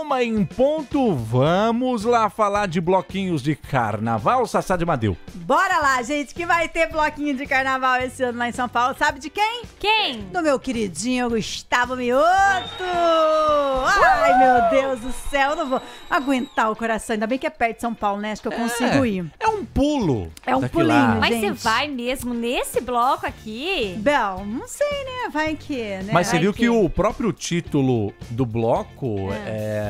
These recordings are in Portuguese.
Uma em ponto, vamos lá falar de bloquinhos de carnaval, Sassá de Madeu. Bora lá, gente, que vai ter bloquinho de carnaval esse ano lá em São Paulo. Sabe de quem? Quem? Do meu queridinho Gustavo Mioto! Ai, meu Deus do céu, eu não vou aguentar o coração. Ainda bem que é perto de São Paulo, né? Acho que eu consigo é, ir. É um pulo. É um pulinho, lá. Mas gente. você vai mesmo nesse bloco aqui? Bel, não sei, né? Vai que, né? Mas você Vai viu que o próprio título do bloco é. É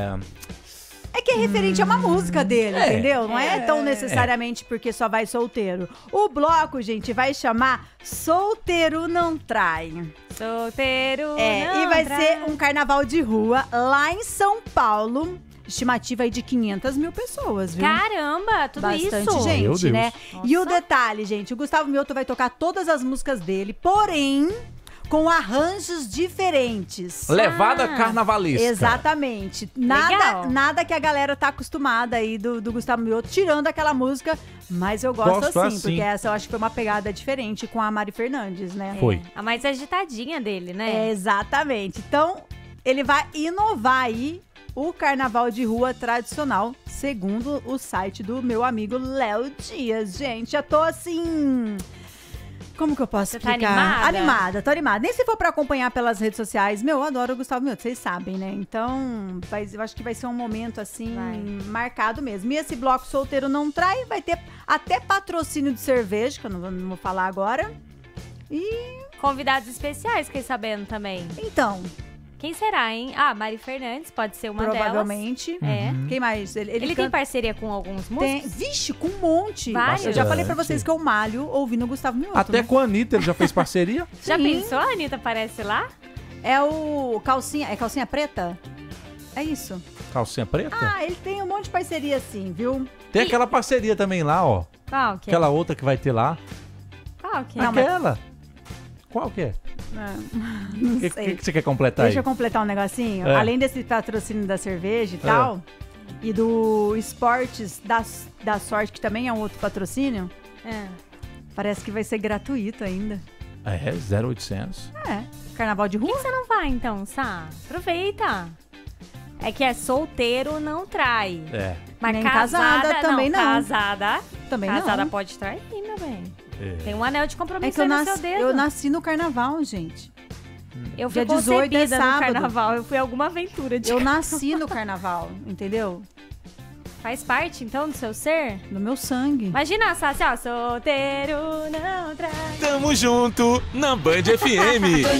que é referente a uma música dele, É. entendeu? Não é, É. tão necessariamente porque só vai solteiro. O bloco, gente, vai chamar Solteiro Não Trai. Solteiro. É, não e vai trai. ser um carnaval de rua lá em São Paulo. Estimativa aí de 500 mil pessoas, viu? Caramba, tudo Bastante isso. gente, Meu Deus. né? E o Nossa. detalhe, gente, o Gustavo Mioto vai tocar todas as músicas dele, porém com arranjos diferentes. Levada Ah, carnavalesca. Exatamente. Nada, Legal. nada que a galera tá acostumada aí do, do Gustavo Mioto, tirando aquela música, mas eu gosto, Gosto assim, assim. porque essa eu acho que foi uma pegada diferente com a Mari Fernandes, né? Foi. A mais agitadinha dele, É, né? exatamente. Então, ele vai inovar aí o carnaval de rua tradicional, segundo o site do meu amigo Léo Dias. Gente, já tô assim. Como que eu posso Você tá explicar? animada? Animada, tô animada. Nem se for pra acompanhar pelas redes sociais. Meu, eu adoro o Gustavo Mioto, vocês sabem, né? Então, vai- eu acho que vai ser um momento, assim, Vai. marcado mesmo. E esse bloco solteiro não trai, vai ter até patrocínio de cerveja, que eu não vou, não vou falar agora. E, Convidados especiais, fiquei sabendo também. então, Quem será, hein? Ah, Mari Fernandes pode ser uma provavelmente. delas. É. Uhum. Quem mais? Ele, Ele, ele tem canta- parceria com alguns tem- músicos? Vixe, com um monte. Vários? Eu já falei pra vocês que eu malho ouvindo o Gustavo Mioto. Até né? com a Anitta ele já fez parceria. Já Sim. pensou? A Anitta aparece lá? É o calcinha. É calcinha preta? É isso. Calcinha preta? Ah, ele tem um monte de parceria assim, viu? Tem aquela parceria também lá, ó. Qual que é? Aquela outra que vai ter lá. Qual que é? Não, mas- Aquela. Qual que é? Não O que, sei. que, que você quer completar Deixa eu aí? completar um negocinho. É. Além desse patrocínio da cerveja e tal, e do esportes da, da sorte, que também é um outro patrocínio, É. parece que vai ser gratuito ainda. É, 0800. É. Carnaval de Por que rua? que você não vai, então, Sá? Aproveita. É que é solteiro, não trai. É. Mas Nem casada, casada também não. Casada, Também casada não. pode trair, meu bem. É. Tem um anel de compromisso É que eu aí no nasci, seu dedo. eu nasci no carnaval, gente. Eu fui dia 18 é concebida no sábado. carnaval. Eu fui alguma aventura de Eu nasci no carnaval, entendeu? Faz parte, então, do seu ser? No meu sangue. Imagina, Sá, assim, ó, solteiro não trai. Tamo junto na Band FM. Ai, tô